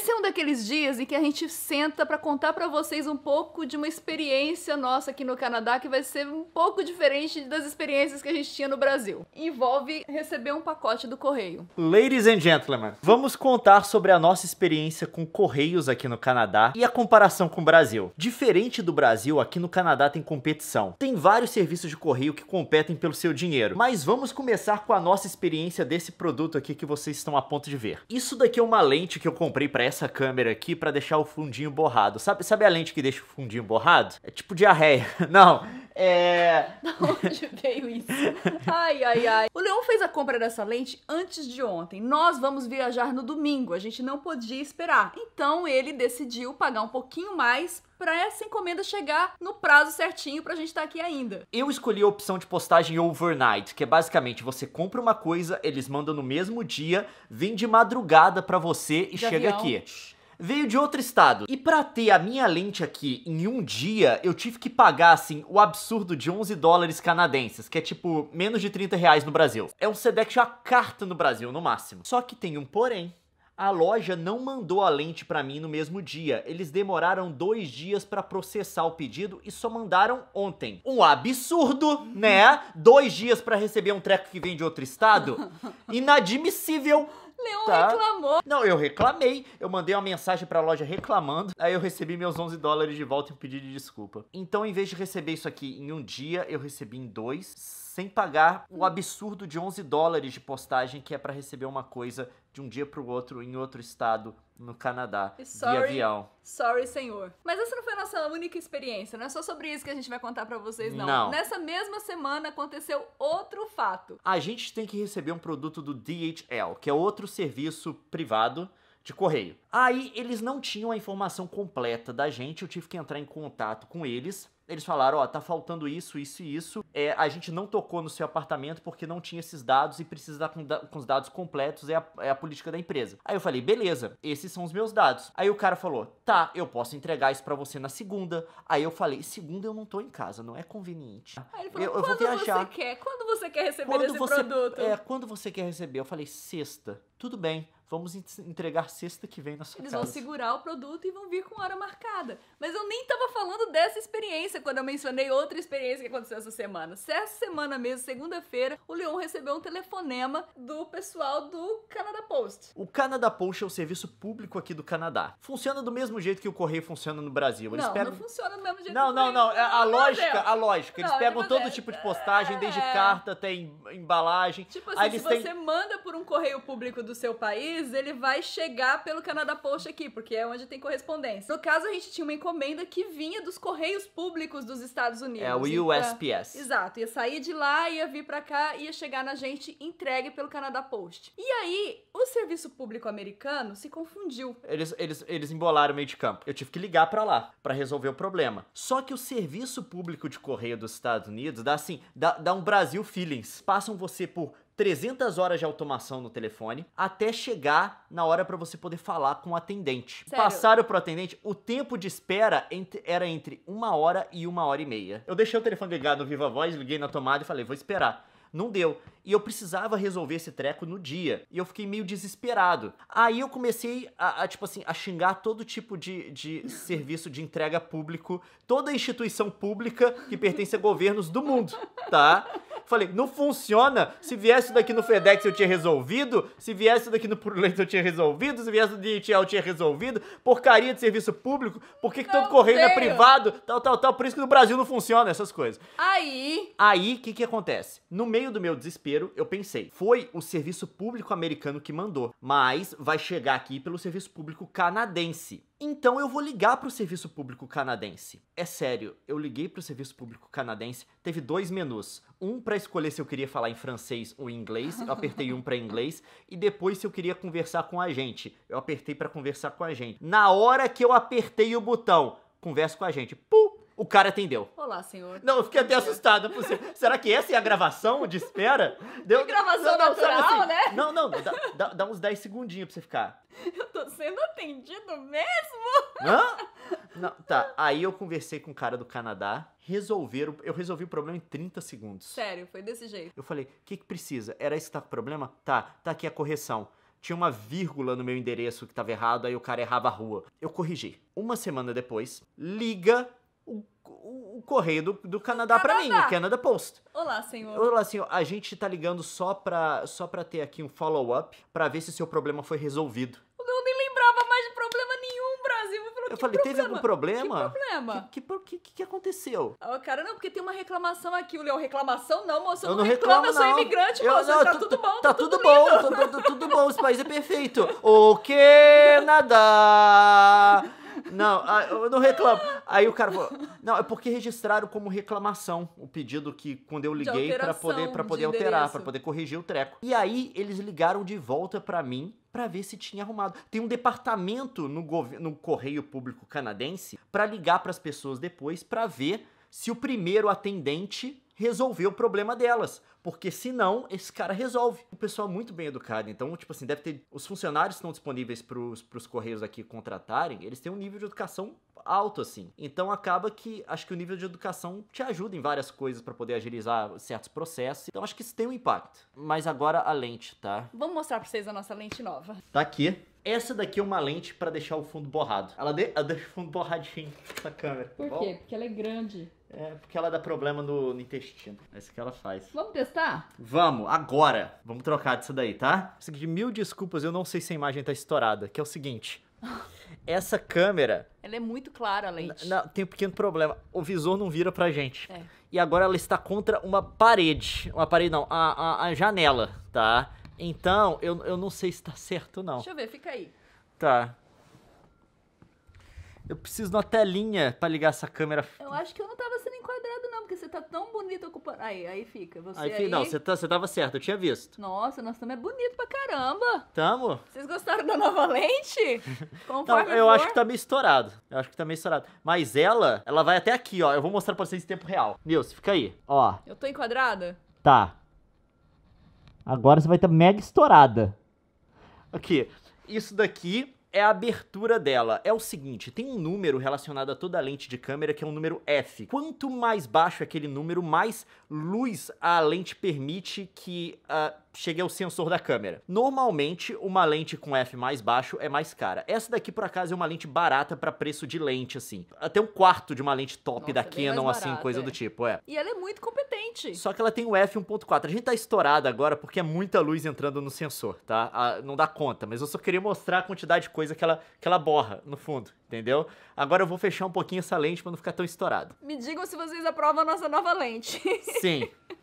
Esse é um daqueles dias em que a gente senta para contar para vocês um pouco de uma experiência nossa aqui no Canadá que vai ser um pouco diferente das experiências que a gente tinha no Brasil. Envolve receber um pacote do correio. Ladies and gentlemen, vamos contar sobre a nossa experiência com correios aqui no Canadá e a comparação com o Brasil. Diferente do Brasil, aqui no Canadá tem competição. Tem vários serviços de correio que competem pelo seu dinheiro. Mas vamos começar com a nossa experiência desse produto aqui que vocês estão a ponto de ver. Isso daqui é uma lente que eu comprei para essa câmera aqui para deixar o fundinho borrado. Sabe, sabe a lente que deixa o fundinho borrado? É tipo diarreia. Não, é... Da onde veio isso? Ai, ai, ai. O Leon fez a compra dessa lente antes de ontem. Nós vamos viajar no domingo, a gente não podia esperar. Então ele decidiu pagar um pouquinho mais para essa encomenda chegar no prazo certinho pra gente estar tá aqui ainda. Eu escolhi a opção de postagem overnight, que é basicamente você compra uma coisa, eles mandam no mesmo dia, vem de madrugada para você e De chega avião. aqui. Veio de outro estado. E pra ter a minha lente aqui em um dia, eu tive que pagar, assim, o absurdo de 11 dólares canadenses, que é tipo menos de 30 reais no Brasil. É um Sedex a carta no Brasil, no máximo. Só que tem um porém. A loja não mandou a lente pra mim no mesmo dia. Eles demoraram dois dias pra processar o pedido e só mandaram ontem. Um absurdo, né? Dois dias pra receber um treco que vem de outro estado? Inadmissível. Leon Tá. reclamou. Não, eu reclamei. Eu mandei uma mensagem pra loja reclamando. Aí eu recebi meus 11 dólares de volta e um pedido de desculpa. Então, em vez de receber isso aqui em um dia, eu recebi em dois, sem pagar o absurdo de 11 dólares de postagem que é pra receber uma coisa de um dia pro outro em outro estado no Canadá, via sorry. avião. Sorry, senhor. Mas essa não foi a nossa única experiência, não é só sobre isso que a gente vai contar pra vocês, não. Não. Nessa mesma semana aconteceu outro fato. A gente tem que receber um produto do DHL, que é outro serviço privado de correio. Aí eles não tinham a informação completa da gente, eu tive que entrar em contato com eles. Eles falaram, ó, tá faltando isso, isso e isso. É, a gente não tocou no seu apartamento porque não tinha esses dados e precisa dar com, com os dados completos, é a, é a política da empresa. Aí eu falei, beleza, esses são os meus dados. Aí o cara falou, tá, eu posso entregar isso pra você na segunda. Aí eu falei, segunda eu não tô em casa, não é conveniente. Aí ele falou: Eu- eu vou quando viajar. você quer? Quando você quer receber Quando esse você, produto? é, quando você quer receber? Eu falei, sexta. Tudo bem, vamos en- entregar sexta que vem na sua Eles casa. vão segurar o produto e vão vir com hora marcada. Mas eu nem tava falando dessa experiência quando eu mencionei outra experiência que aconteceu essa semana. Se essa semana mesmo, segunda-feira, o Leon recebeu um telefonema do pessoal do Canada Post. O Canada Post é o serviço público aqui do Canadá. Funciona do mesmo jeito que o correio funciona no Brasil. Eles não, pegam não funciona do mesmo jeito Não, que não, foi. não. é A Pelo amor de lógica, a lógica. Eles Não, pegam tipo, todo é- tipo de postagem, desde é. carta até em- embalagem. Tipo assim, Aí se você manda por um correio público do seu país, ele vai chegar pelo Canadá Post aqui, porque é onde tem correspondência. No caso, a gente tinha uma encomenda que vinha dos correios públicos dos Estados Unidos. É o Então- USPS. Exato, ia sair de lá, ia vir pra cá, ia chegar na gente entregue pelo Canadá Post. E aí, o serviço público americano se confundiu. Eles, eles, eles embolaram o meio de campo. Eu tive que ligar pra lá pra resolver o problema. Só que o serviço público de correio dos Estados Unidos dá assim, dá, dá um Brasil feelings. Passam você por 300 horas de automação no telefone até chegar na hora pra você poder falar com o atendente. Sério? Passaram pro atendente, o tempo de espera entre- era entre uma hora e uma hora e meia. Eu deixei o telefone ligado no Viva Voz, liguei na tomada e falei, vou esperar. Não deu. E eu precisava resolver esse treco no dia. E eu fiquei meio desesperado. Aí eu comecei a, a, tipo assim, a xingar todo tipo de, de serviço de entrega público, toda instituição pública que pertence a governos do mundo, tá? Falei, não funciona. Se viesse daqui no FedEx eu tinha resolvido. Se viesse daqui no Purulento eu tinha resolvido. Se viesse do DHL eu tinha resolvido. Porcaria de serviço público. Por que, que todo correio não é privado? Tal, tal, tal. Por isso que no Brasil não funciona essas coisas. Aí, Aí, o que que acontece? No meio do meu desespero, eu pensei, foi o serviço público americano que mandou, mas vai chegar aqui pelo serviço público canadense. Então eu vou ligar pro serviço público canadense. É sério, eu liguei pro serviço público canadense, teve dois menus. Um pra escolher se eu queria falar em francês ou em inglês, eu apertei um pra inglês, e depois se eu queria conversar com a gente. Eu apertei pra conversar com a gente. Na hora que eu apertei o botão, conversa com a gente. Pum! O cara atendeu. olá, senhor. Não, eu fiquei até assustado. não possível. Será que essa é a gravação de espera? Deu... gravação sabe assim, natural, né? Não, não, dá, dá- dá uns 10 segundinhos pra você ficar. Eu tô sendo atendido mesmo? Hã? Não, tá, aí eu conversei com o cara do Canadá, resolveram, eu resolvi o problema em 30 segundos. Sério, foi desse jeito. Eu falei, o que que precisa? Era isso que tá com problema? Tá, tá aqui a correção. tinha uma vírgula no meu endereço que estava errado, aí o cara errava a rua. Eu corrigi. Uma semana depois, liga o, o- o correio do, do Canadá pra mim, o Canada Post. Olá, senhor. Olá, senhor, a gente tá ligando só pra, só pra ter aqui um follow-up, pra ver se seu problema foi resolvido. Eu nem lembrava mais de problema nenhum, Brasil. Eu, falei, Eu falei, teve algum Que problema? problema? Que, que, que, que aconteceu? Ah, cara, não, porque tem uma reclamação aqui. O Leão, reclamação não, moço. Eu, não, não reclamo, reclamo, eu sou imigrante, Eu- moço. não, tá tu- tudo bom, Tá tudo tudo bom, tá tudo, tudo bom, esse país é perfeito. O Canadá! Não, ah, eu não reclamo. Aí o cara falou, não, é porque registraram como reclamação o pedido que quando eu liguei pra alteração poder para de poder alterar, pra poder corrigir o treco. E aí eles ligaram de volta pra mim pra ver se tinha arrumado. Tem um departamento no, no correio público canadense pra ligar pras pessoas depois pra ver se o primeiro atendente resolveu o problema delas. Porque senão, esse cara resolve. O pessoal é muito bem educado. Então, tipo assim, deve ter. Os funcionários que estão disponíveis pros, pros correios aqui contratarem, eles têm um nível de educação alto, assim. Então acaba que acho que o nível de educação te ajuda em várias coisas pra poder agilizar certos processos. Então acho que isso tem um impacto. Mas agora a lente, tá? Vamos mostrar pra vocês a nossa lente nova. Tá aqui. Essa daqui é uma lente pra deixar o fundo borrado. Ela, de- ela deixa o fundo borradinho na câmera. tá bom? Porque ela é grande. É, porque ela dá problema no, no intestino. É isso que ela faz. Vamos testar? Vamos, agora. Vamos trocar disso daí, tá? Seguinte, mil desculpas, eu não sei se a imagem tá estourada. Que é o seguinte. Essa câmera Ela é muito clara, a lente. não, tem um pequeno problema. O visor não vira pra gente. É. E agora ela está contra uma parede. Uma parede não, a, a, a janela, tá? Então, eu, eu não sei se tá certo, não. Deixa eu ver, fica aí. Tá. Eu preciso de uma telinha pra ligar essa câmera. Eu acho que eu não tava sendo enquadrado, não, porque você tá tão bonito ocupando. Aí, aí fica. Você Aí, aí. não, você, tá, você tava certo, eu tinha visto. Nossa, nós também é bonito pra caramba. Tamo? Vocês gostaram da nova lente? Não, Conforme eu for. acho que tá meio estourado. Eu acho que tá meio estourado. Mas ela, ela vai até aqui, ó. Eu vou mostrar pra vocês em tempo real. Nilson, fica aí. Ó. Eu tô enquadrada? Tá. Agora você vai estar mega estourada. Aqui. Isso daqui é a abertura dela. É o seguinte, tem um número relacionado a toda a lente de câmera que é um número F. Quanto mais baixo é aquele número, mais luz a lente permite que ah, chegue ao sensor da câmera. Normalmente, uma lente com F mais baixo é mais cara. Essa daqui, por acaso, é uma lente barata pra preço de lente, assim. Até um quarto de uma lente top Nossa, da é mais Canon, assim, barato, coisa é. do tipo, é. E ela é muito competente. Só que ela tem o f1.4. A gente tá estourada agora porque é muita luz entrando no sensor, tá? Ah, não dá conta, mas eu só queria mostrar a quantidade de coisa que ela, que ela borra no fundo, entendeu? Agora eu vou fechar um pouquinho essa lente pra não ficar tão estourado. Me digam se vocês aprovam a nossa nova lente. Sim.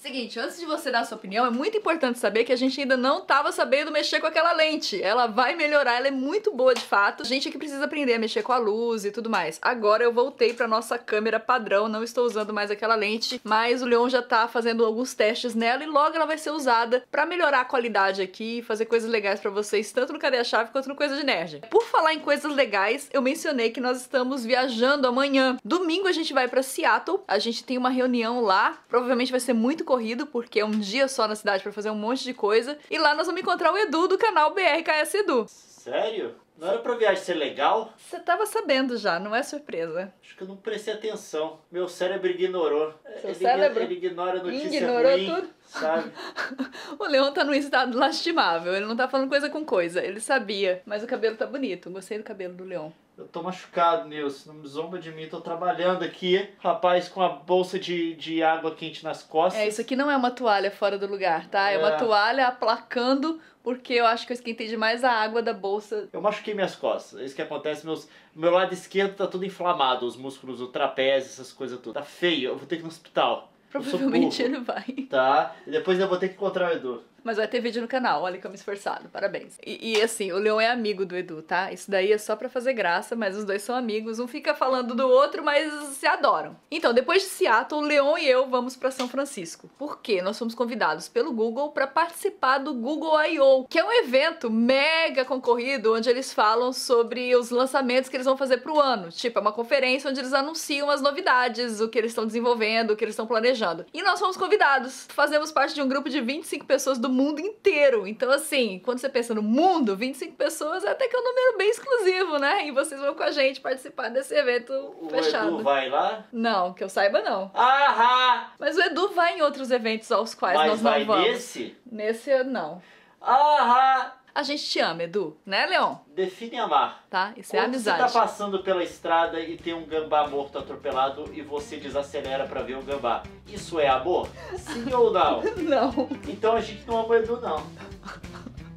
Seguinte, antes de você dar sua opinião, é muito importante saber que a gente ainda não estava sabendo mexer com aquela lente. Ela vai melhorar, ela é muito boa de fato. A gente aqui precisa aprender a mexer com a luz e tudo mais. Agora eu voltei para nossa câmera padrão, não estou usando mais aquela lente, mas o Leon já tá fazendo alguns testes nela e logo ela vai ser usada para melhorar a qualidade aqui e fazer coisas legais para vocês, tanto no Cadê a Chave quanto no Coisa de Nerd. Por falar em coisas legais, eu mencionei que nós estamos viajando amanhã. Domingo a gente vai para Seattle, a gente tem uma reunião lá, provavelmente vai ser muito corrido, porque é um dia só na cidade para fazer um monte de coisa. E lá nós vamos encontrar o Edu do canal BRKS Edu. Sério? Não era pra viagem ser legal? Você tava sabendo já, não é surpresa. Acho que eu não prestei atenção. Meu cérebro ignorou. Seu cérebro ele ignora a notícia ignorou ruim, tudo? sabe? O Leon tá num estado lastimável, ele não tá falando coisa com coisa, ele sabia, mas o cabelo tá bonito. Gostei do cabelo do Leon. Eu tô machucado, Nilson. Não me zomba de mim. Tô trabalhando aqui. Rapaz com a bolsa de, de água quente nas costas. É, isso aqui não é uma toalha fora do lugar, tá? É, uma É. toalha aplacando, porque eu acho que eu esquentei demais a água da bolsa. Eu machuquei minhas costas. É isso que acontece. Meus, meu lado esquerdo tá tudo inflamado. Os músculos, o trapézio, essas coisas tudo. Tá feio. Eu vou ter que ir no hospital. Provavelmente ele vai. Tá? E depois eu vou ter que encontrar o Edu. Mas vai ter vídeo no canal, olha como esforçado, parabéns. E, e, assim, o Leon é amigo do Edu, tá? Isso daí é só pra fazer graça, mas os dois são amigos. Um fica falando do outro, mas se adoram. Então, depois de Seattle, o Leon e eu vamos pra São Francisco. Por quê? Nós fomos convidados pelo Google pra participar do Google I.O., que é um evento mega concorrido, onde eles falam sobre os lançamentos que eles vão fazer pro ano. Tipo, é uma conferência onde eles anunciam as novidades, o que eles estão desenvolvendo, o que eles estão planejando. E nós fomos convidados. Fazemos parte de um grupo de 25 pessoas do mundo inteiro. Então, assim, quando você pensa no mundo, 25 pessoas é até que é um número bem exclusivo, né? E vocês vão com a gente participar desse evento O fechado. Edu vai lá? Não, que eu saiba, não. Ahá! Mas o Edu vai em outros eventos aos quais Mas nós não vai vamos. nesse? Nesse, não. Ahá! A gente te ama, Edu, né, Leon? Define amar. Tá? Isso é Quando amizade. você tá passando pela estrada e tem um gambá morto atropelado e você desacelera pra ver o gambá, isso é amor? Sim ou não? Não. Então a gente não ama o Edu, não.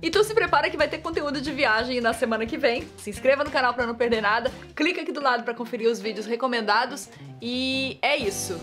Então se prepara que vai ter conteúdo de viagem na semana que vem. Se inscreva no canal pra não perder nada. Clica aqui do lado pra conferir os vídeos recomendados. E é isso.